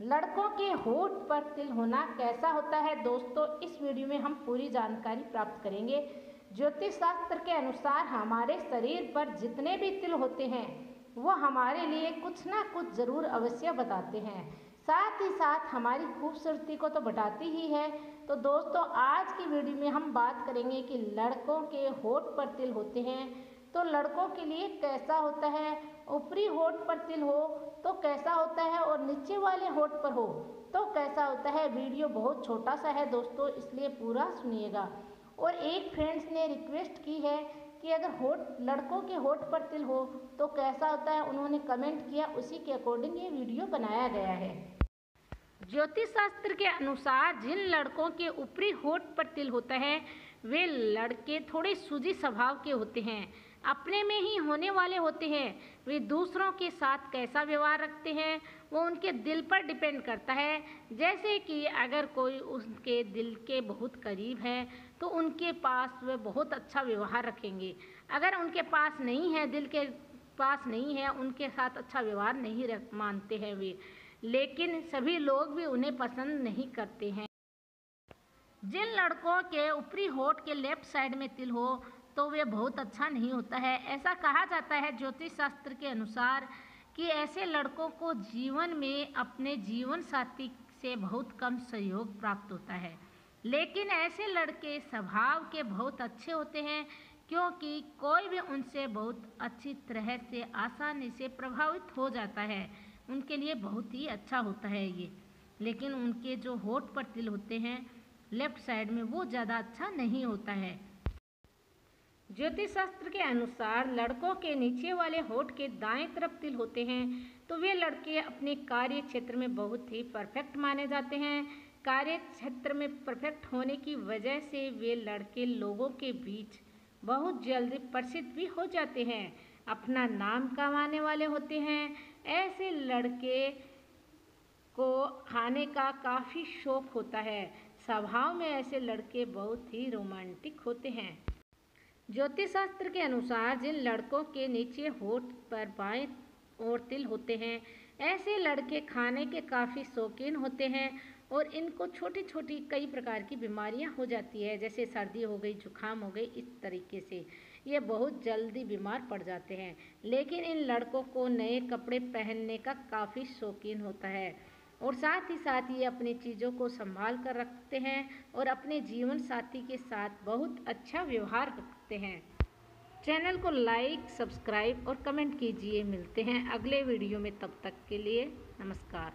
लड़कों के होठ पर तिल होना कैसा होता है दोस्तों? इस वीडियो में हम पूरी जानकारी प्राप्त करेंगे। ज्योतिष शास्त्र के अनुसार हमारे शरीर पर जितने भी तिल होते हैं, वो हमारे लिए कुछ ना कुछ ज़रूर अवश्य बताते हैं। साथ ही साथ हमारी खूबसूरती को तो बढ़ाती ही है। तो दोस्तों, आज की वीडियो में हम बात करेंगे कि लड़कों के होठ पर तिल होते हैं तो लड़कों के लिए कैसा होता है? ऊपरी होठ पर तिल हो तो कैसा होता है और नीचे वाले होठ पर हो तो कैसा होता है? वीडियो बहुत छोटा सा है दोस्तों, इसलिए पूरा सुनिएगा। और एक फ्रेंड्स ने रिक्वेस्ट की है कि अगर होठ, लड़कों के होठ पर तिल हो तो कैसा होता है? उन्होंने कमेंट किया, उसी के अकॉर्डिंग ये वीडियो बनाया गया है। ज्योतिष शास्त्र के अनुसार जिन लड़कों के ऊपरी होठ पर तिल होता है, वे लड़के थोड़े सूजी स्वभाव के होते हैं। अपने में ही होने वाले होते हैं। वे दूसरों के साथ कैसा व्यवहार रखते हैं, वो उनके दिल पर डिपेंड करता है। जैसे कि अगर कोई उनके दिल के बहुत करीब है तो उनके पास वे बहुत अच्छा व्यवहार रखेंगे। अगर उनके पास नहीं है, दिल के पास नहीं है, उनके साथ अच्छा व्यवहार नहीं रख, मानते हैं वे। लेकिन सभी लोग भी उन्हें पसंद नहीं करते हैं। जिन लड़कों के ऊपरी होठ के लेफ़्ट साइड में तिल हो तो वे बहुत अच्छा नहीं होता है। ऐसा कहा जाता है ज्योतिष शास्त्र के अनुसार कि ऐसे लड़कों को जीवन में अपने जीवन साथी से बहुत कम सहयोग प्राप्त होता है। लेकिन ऐसे लड़के स्वभाव के बहुत अच्छे होते हैं, क्योंकि कोई भी उनसे बहुत अच्छी तरह से आसानी से प्रभावित हो जाता है। उनके लिए बहुत ही अच्छा होता है ये। लेकिन उनके जो होठ पर तिल होते हैं, लेफ़्ट साइड में वो ज़्यादा अच्छा नहीं होता है। ज्योतिष शास्त्र के अनुसार लड़कों के नीचे वाले होठ के दाएँ तरफ़ तिल होते हैं तो वे लड़के अपने कार्य क्षेत्र में बहुत ही परफेक्ट माने जाते हैं। कार्य क्षेत्र में परफेक्ट होने की वजह से वे लड़के लोगों के बीच बहुत जल्दी प्रसिद्ध भी हो जाते हैं, अपना नाम कमाने वाले होते हैं। ऐसे लड़के को खाने का काफ़ी शौक होता है। स्वभाव में ऐसे लड़के बहुत ही रोमांटिक होते हैं। ज्योतिष शास्त्र के अनुसार जिन लड़कों के नीचे होठ पर बाएँ और तिल होते हैं, ऐसे लड़के खाने के काफ़ी शौकीन होते हैं और इनको छोटी छोटी कई प्रकार की बीमारियाँ हो जाती है, जैसे सर्दी हो गई, जुकाम हो गई, इस तरीके से। ये बहुत जल्दी बीमार पड़ जाते हैं, लेकिन इन लड़कों को नए कपड़े पहनने का काफ़ी शौकीन होता है। और साथ ही साथ ये अपनी चीज़ों को संभाल कर रखते हैं और अपने जीवन साथी के साथ बहुत अच्छा व्यवहार रखते हैं। चैनल को लाइक, सब्सक्राइब और कमेंट कीजिए। मिलते हैं अगले वीडियो में, तब तक के लिए नमस्कार।